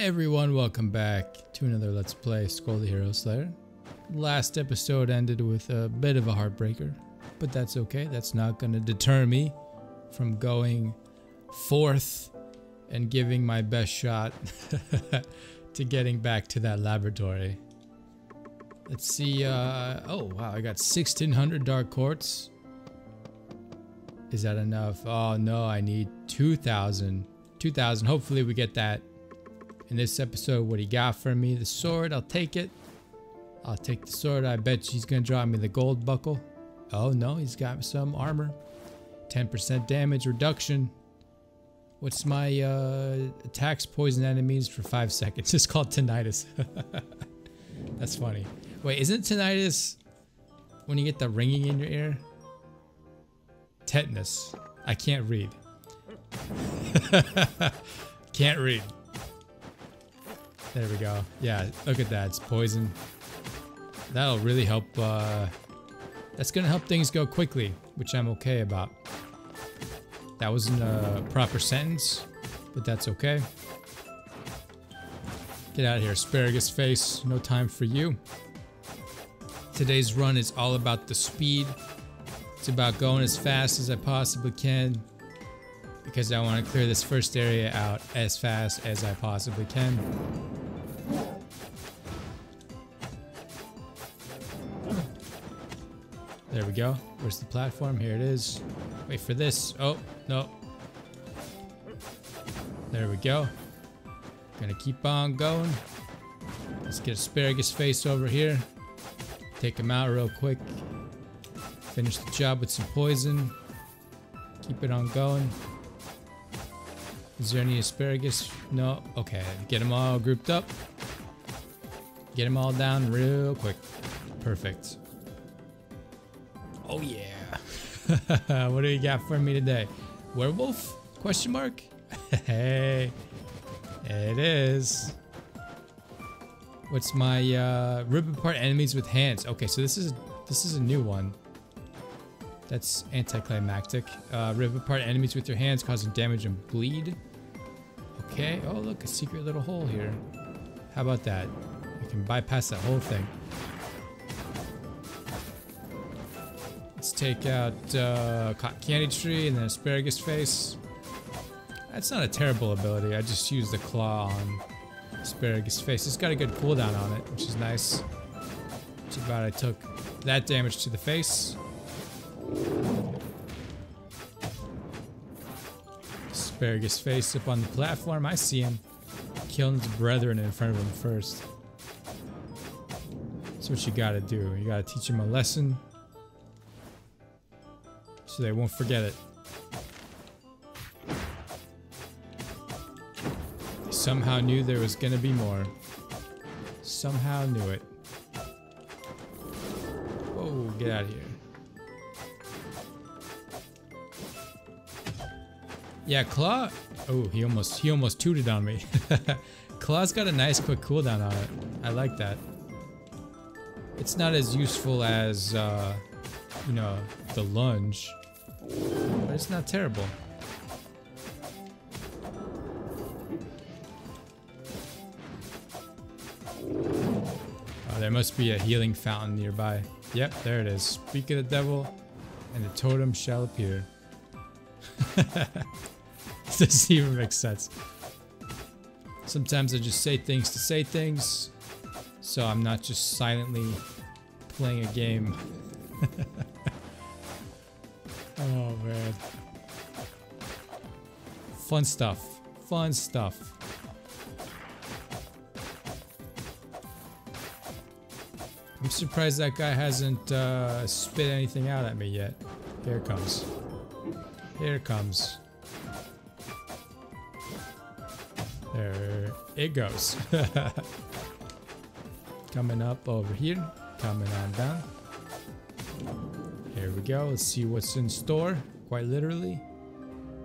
everyone, welcome back to another Let's Play Skul the Hero Slayer. Last episode ended with a bit of a heartbreaker, but that's okay. That's not going to deter me from going forth and giving my best shot to getting back to that laboratory. Let's see, uh, oh wow, I got 1600 Dark Quartz. Is that enough? Oh no, I need 2000. 2000, hopefully we get that in this episode. What he got for me, the sword, I'll take it. I'll take the sword, I bet she's gonna drop me the gold buckle. Oh no, he's got some armor. 10% damage reduction. What's my uh, attacks poison enemies for 5 seconds? It's called tinnitus. That's funny. Wait, isn't tinnitus when you get the ringing in your ear? Tetanus. I can't read. can't read. There we go. Yeah, look at that. It's poison. That'll really help. Uh, that's going to help things go quickly, which I'm okay about. That wasn't a proper sentence, but that's okay. Get out of here, asparagus face. No time for you. Today's run is all about the speed. It's about going as fast as I possibly can because I want to clear this first area out as fast as I possibly can. There we go. Where's the platform? Here it is. Wait for this. Oh, no. There we go. Gonna keep on going. Let's get asparagus face over here. Take him out real quick. Finish the job with some poison. Keep it on going. Is there any asparagus? No. Okay. Get them all grouped up. Get them all down real quick. Perfect. Oh yeah. what do you got for me today? Werewolf? Question mark? hey. It is. What's my uh rip apart enemies with hands? Okay, so this is this is a new one. That's anticlimactic. Uh, rip apart enemies with your hands, causing damage and bleed. Okay. Oh, look, a secret little hole here. How about that? Can bypass that whole thing. Let's take out uh, cotton candy tree and then asparagus face. That's not a terrible ability. I just use the claw on asparagus face. It's got a good cooldown on it, which is nice. Too bad I took that damage to the face. Asparagus face up on the platform. I see him. Killing his brethren in front of him first. What you gotta do. You gotta teach him a lesson. So they won't forget it. They somehow knew there was gonna be more. Somehow knew it. Whoa, get out of here. Yeah, Claw. Oh, he almost he almost tooted on me. Claw's got a nice quick cooldown on it. I like that. It's not as useful as uh, you know the lunge, but it's not terrible. Oh, there must be a healing fountain nearby. Yep, there it is. Speak of the devil, and the totem shall appear. doesn't even make sense. Sometimes I just say things to say things, so I'm not just silently playing a game. oh man. Fun stuff. Fun stuff. I'm surprised that guy hasn't uh, spit anything out at me yet. Here it comes. Here it comes. There it goes. coming up over here. Coming on down. Here we go. Let's see what's in store. Quite literally.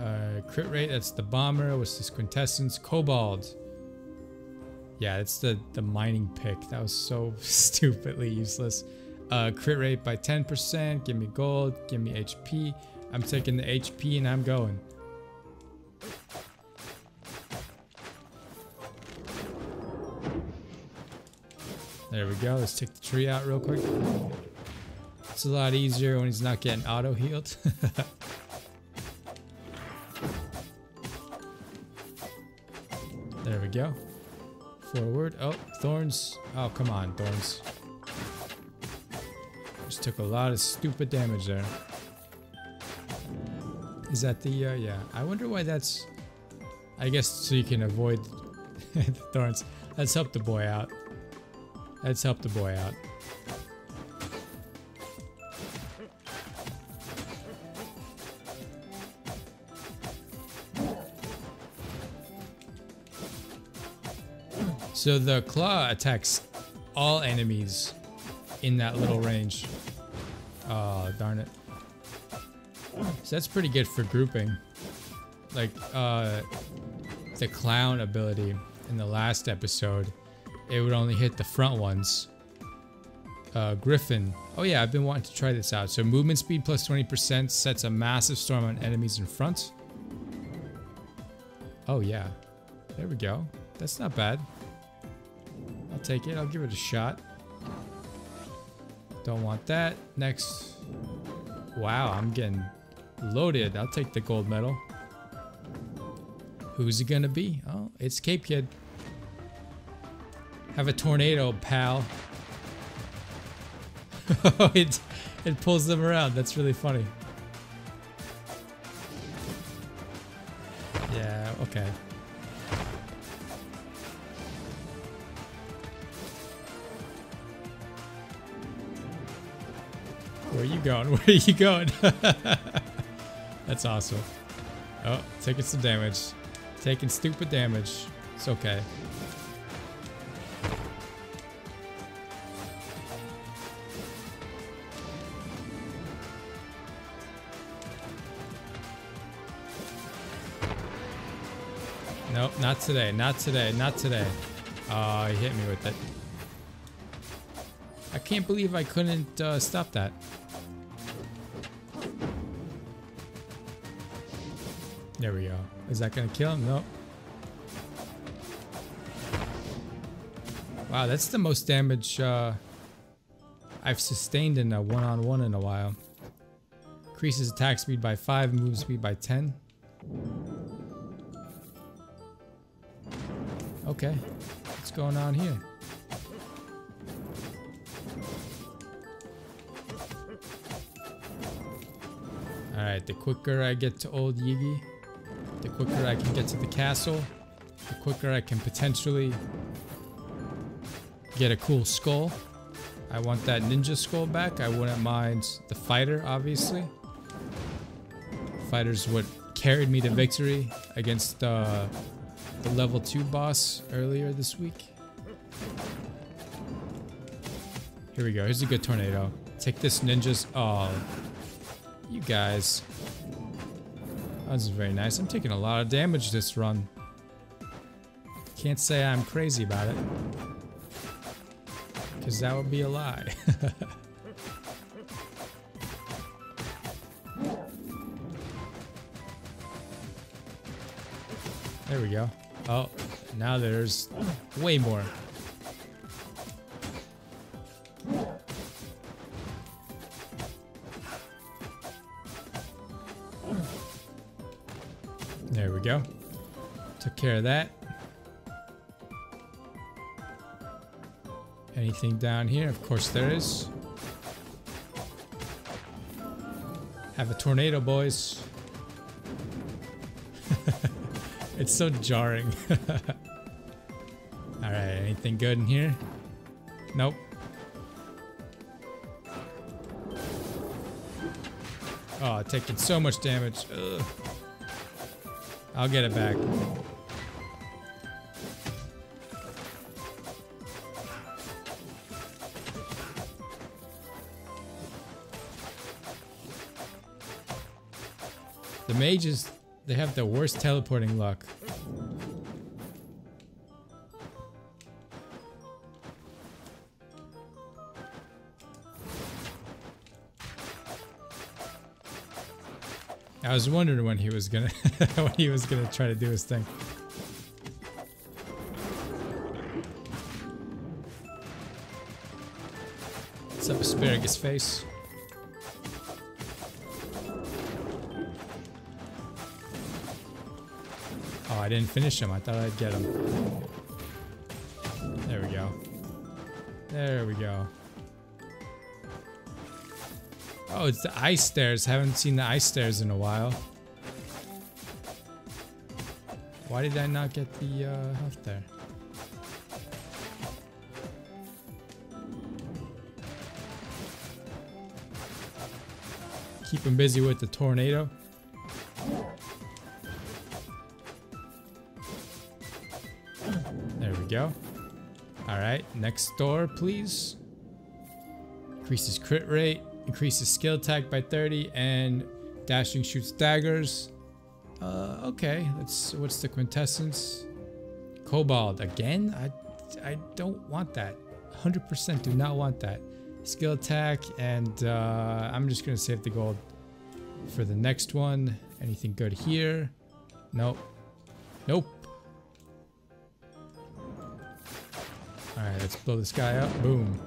Uh, crit rate, that's the bomber. What's this? Quintessence. Cobalt. Yeah, it's the, the mining pick. That was so stupidly useless. Uh, crit rate by 10%. Give me gold. Give me HP. I'm taking the HP and I'm going. There we go. Let's take the tree out real quick. It's a lot easier when he's not getting auto healed. there we go. Forward. Oh, thorns. Oh, come on, thorns. Just took a lot of stupid damage there. Is that the, uh, yeah. I wonder why that's, I guess so you can avoid the thorns. Let's help the boy out. Let's help the boy out. So the claw attacks all enemies in that little range. Oh, darn it. So that's pretty good for grouping. Like, uh, the clown ability in the last episode, it would only hit the front ones. Uh, Griffin. Oh yeah, I've been wanting to try this out. So movement speed plus 20% sets a massive storm on enemies in front. Oh yeah. There we go. That's not bad. I'll take it. I'll give it a shot. Don't want that. Next. Wow, I'm getting loaded. I'll take the gold medal. Who's it gonna be? Oh, it's Cape Kid. Have a tornado, pal. it, it pulls them around. That's really funny. Yeah, okay. Where are you going? Where are you going? That's awesome. Oh, taking some damage. Taking stupid damage. It's okay. Not today, not today, not today. Oh, he hit me with it. I can't believe I couldn't uh, stop that. There we go. Is that gonna kill him? Nope. Wow, that's the most damage uh, I've sustained in a one-on-one -on -one in a while. Increases attack speed by 5, move speed by 10. Okay, what's going on here? Alright, the quicker I get to Old Yigi, the quicker I can get to the castle, the quicker I can potentially get a cool skull. I want that ninja skull back. I wouldn't mind the fighter, obviously. Fighter's what carried me to victory against uh, the level 2 boss earlier this week. Here we go. Here's a good tornado. Take this ninjas. Oh, you guys. That's very nice. I'm taking a lot of damage this run. Can't say I'm crazy about it. Because that would be a lie. there we go. Oh, now there's way more. There we go. Took care of that. Anything down here? Of course there is. Have a tornado, boys. It's so jarring. Alright, anything good in here? Nope. Oh, taking so much damage. Ugh. I'll get it back. The mages, they have the worst teleporting luck. I was wondering when he was gonna when he was gonna try to do his thing. What's up, asparagus face? Didn't finish him. I thought I'd get him. There we go. There we go. Oh, it's the ice stairs. Haven't seen the ice stairs in a while. Why did I not get the uh, health there? Keep him busy with the tornado. Go. Alright, next door, please. Increases crit rate, increases skill attack by 30, and dashing shoots daggers. Uh, okay, that's what's the quintessence? Cobalt again? I, I don't want that. 100% do not want that. Skill attack, and uh, I'm just gonna save the gold for the next one. Anything good here? Nope. Nope. Alright, let's blow this guy up. Boom.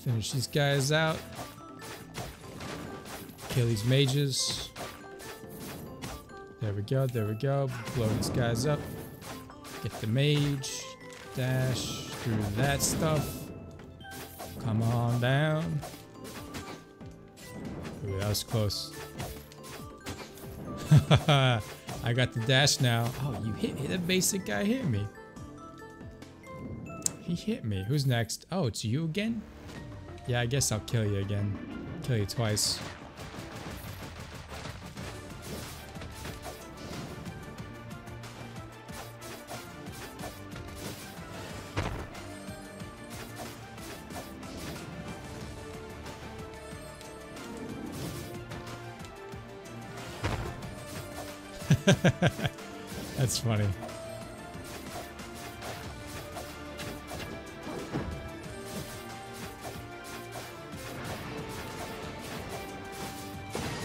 Finish these guys out. Kill these mages. There we go, there we go. Blow these guys up. Get the mage. Dash through that stuff. Come on down. Ooh, that was close. I got the dash now. Oh, you hit me. The basic guy hit me. He hit me. Who's next? Oh, it's you again? Yeah, I guess I'll kill you again. Kill you twice. That's funny.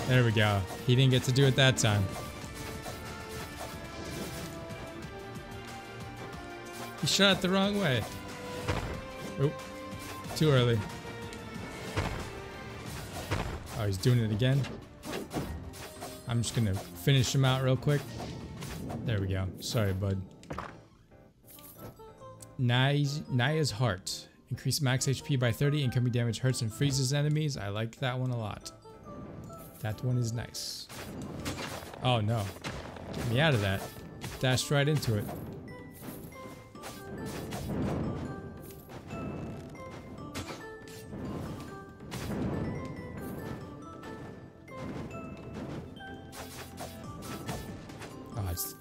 There we go. He didn't get to do it that time. He shot the wrong way. Oop. Too early. Oh, he's doing it again. I'm just gonna finish him out real quick. There we go. Sorry, bud. Naya's, Naya's Heart. Increase max HP by 30. Incoming damage hurts and freezes enemies. I like that one a lot. That one is nice. Oh no. Get me out of that. Dashed right into it.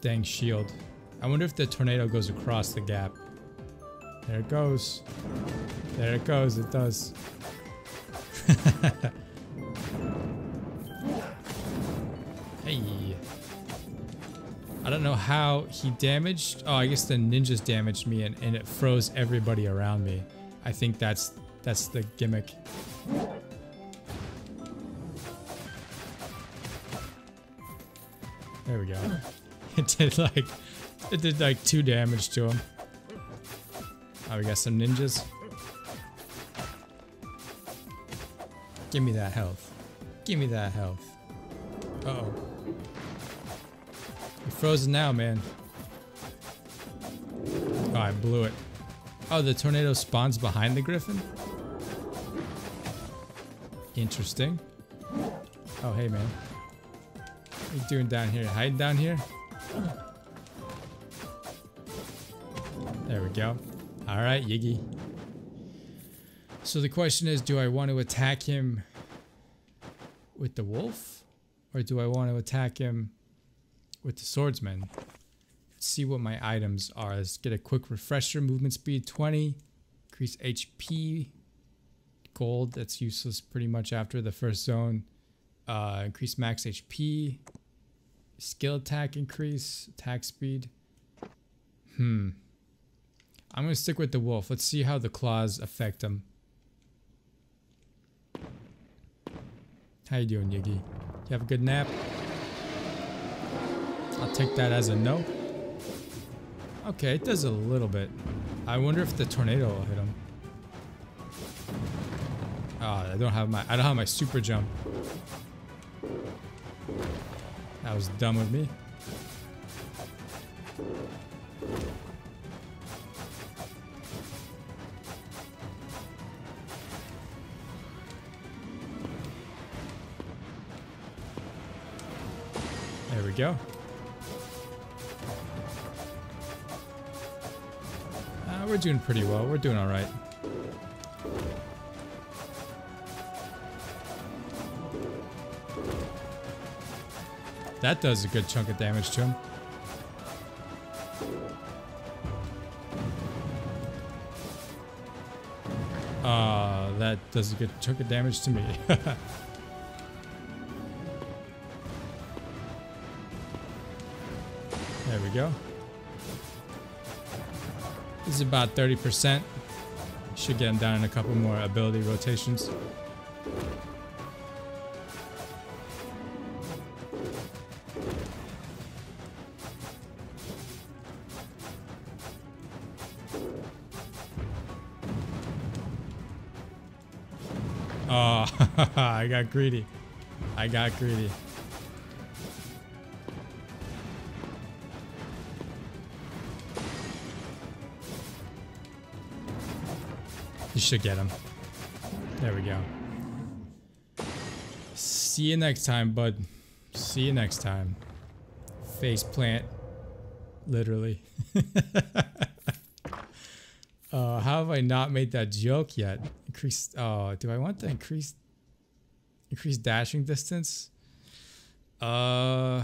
Dang shield. I wonder if the tornado goes across the gap. There it goes. There it goes. It does. hey. I don't know how he damaged. Oh, I guess the ninjas damaged me and, and it froze everybody around me. I think that's that's the gimmick. There we go. It did like it did like two damage to him. Oh, we got some ninjas. Give me that health. Give me that health. Uh oh. You're frozen now, man. Oh, I blew it. Oh, the tornado spawns behind the griffin? Interesting. Oh, hey, man. What are you doing down here? Hiding down here? There we go. Alright, Yiggy. So the question is, do I want to attack him with the wolf? Or do I want to attack him with the swordsman? Let's see what my items are. Let's get a quick refresher. Movement speed 20. Increase HP. Gold, that's useless pretty much after the first zone. Uh, increase max HP. Skill attack increase. Attack speed. Hmm. I'm going to stick with the wolf. Let's see how the claws affect him. How you doing, Yiggy? You have a good nap? I'll take that as a no. Okay, it does a little bit. I wonder if the tornado will hit him. Oh, I don't have my I don't have my super jump. That was dumb of me. There we go. Uh, we're doing pretty well. We're doing all right. That does a good chunk of damage to him. Uh, that does a good chunk of damage to me. there we go. This is about 30%. Should get him down in a couple more ability rotations. I got greedy. I got greedy. You should get him. There we go. See you next time, bud. See you next time. Face plant. Literally. uh, how have I not made that joke yet? Increase. Oh, do I want to increase increase dashing distance? Uh,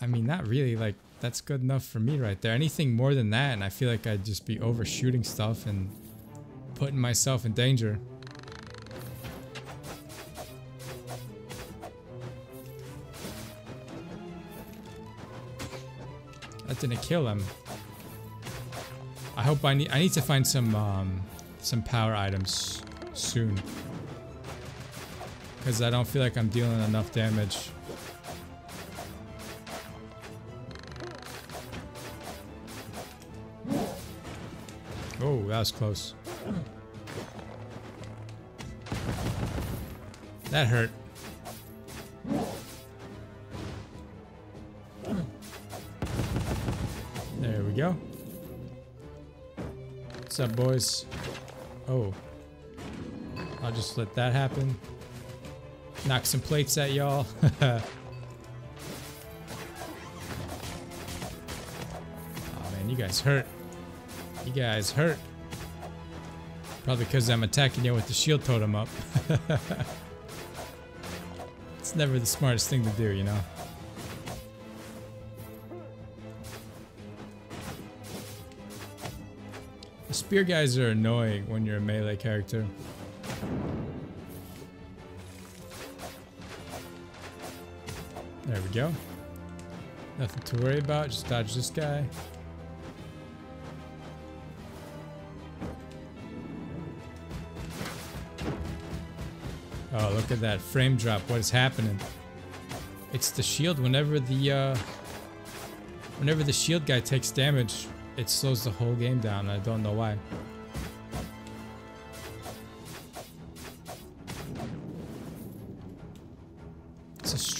I mean, not really. Like that's good enough for me right there. Anything more than that, and I feel like I'd just be overshooting stuff and putting myself in danger. That didn't kill him. I hope I need I need to find some um, some power items soon. Cause I don't feel like I'm dealing enough damage. Oh, that was close. That hurt. There we go. What's up, boys? Oh. I'll just let that happen. Knock some plates at y'all. oh man, you guys hurt. You guys hurt. Probably because I'm attacking you with the shield totem up. it's never the smartest thing to do, you know? The spear guys are annoying when you're a melee character. There we go. Nothing to worry about, just dodge this guy. Oh, look at that frame drop. What is happening? It's the shield. Whenever the uh, whenever the shield guy takes damage, it slows the whole game down. I don't know why.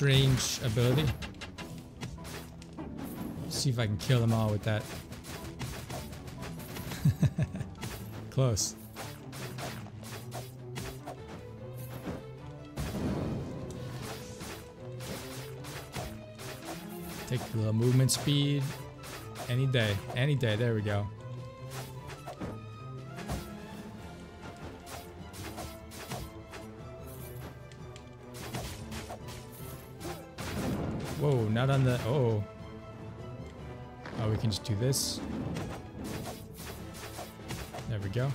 Strange ability. See if I can kill them all with that. Close. Take little movement speed. Any day. Any day. There we go. Whoa, not on the... Oh. Oh, we can just do this. There we go.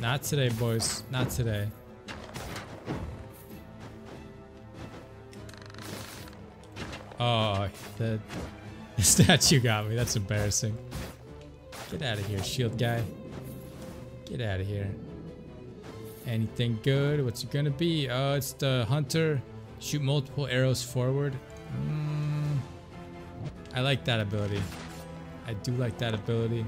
Not today, boys. Not today. Oh, the, the statue got me. That's embarrassing. Get out of here, shield guy. Get out of here. Anything good? What's it gonna be? Oh, it's the hunter. Shoot multiple arrows forward. Mm, I like that ability. I do like that ability.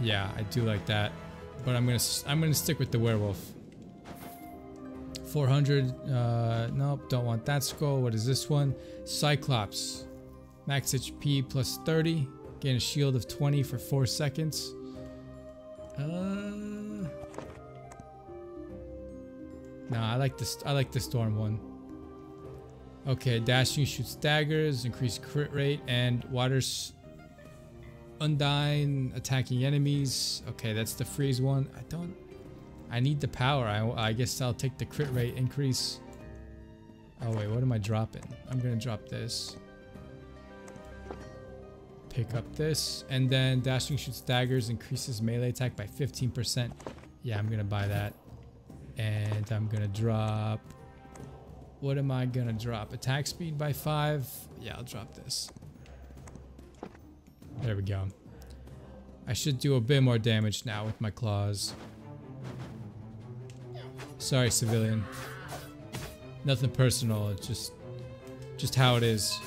Yeah, I do like that. But I'm gonna I'm gonna stick with the werewolf. 400. Uh, nope, don't want that scroll. What is this one? Cyclops. Max HP plus 30. Gain a shield of 20 for 4 seconds. Uh, no, I like this. I like the storm one. Okay, dashing shoots daggers, increase crit rate, and waters undying attacking enemies. Okay, that's the freeze one. I don't. I need the power. I, I guess I'll take the crit rate increase. Oh wait, what am I dropping? I'm gonna drop this. Pick up this, and then dashing shoots daggers, increases melee attack by 15%. Yeah, I'm gonna buy that. And I'm gonna drop what am I gonna drop? Attack speed by five? Yeah, I'll drop this. There we go. I should do a bit more damage now with my claws. Sorry, civilian. Nothing personal, it's just just how it is.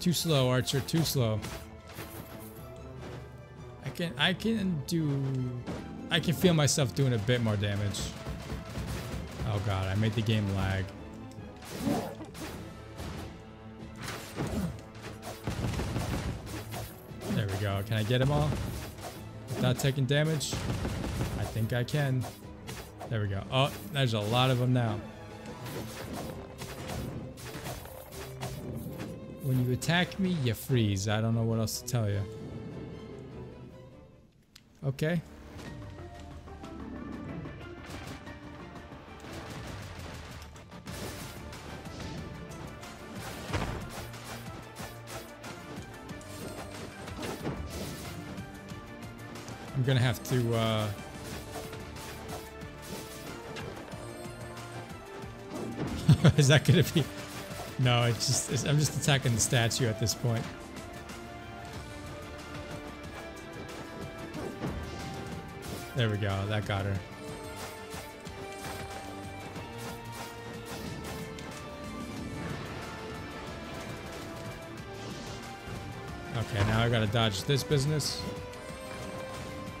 Too slow, Archer, too slow can I can do I can feel myself doing a bit more damage. Oh god, I made the game lag. There we go. Can I get them all? Without taking damage? I think I can. There we go. Oh, there's a lot of them now. When you attack me, you freeze. I don't know what else to tell you. Okay. I'm gonna have to, uh... Is that gonna be... No, it's just, it's, I'm just attacking the statue at this point. There we go. That got her. Okay, now I gotta dodge this business.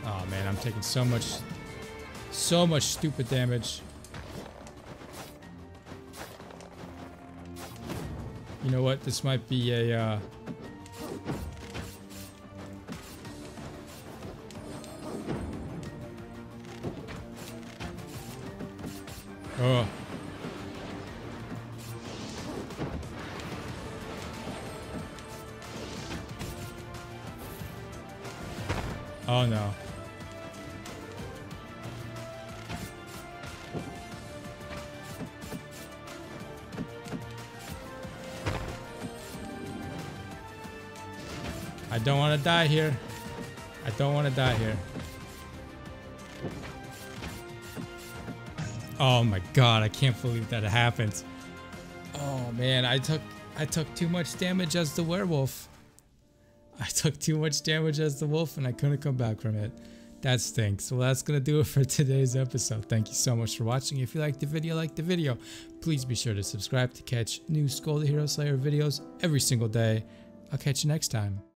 Oh man, I'm taking so much, so much stupid damage. You know what? This might be a, uh, Oh no. I don't want to die here. I don't want to die here. Oh my god, I can't believe that happened. Oh man, I took I took too much damage as the werewolf. I took too much damage as the wolf and I couldn't come back from it. That stinks. Well, that's going to do it for today's episode. Thank you so much for watching. If you liked the video, like the video, please be sure to subscribe to catch new Skul the Hero Slayer videos every single day. I'll catch you next time.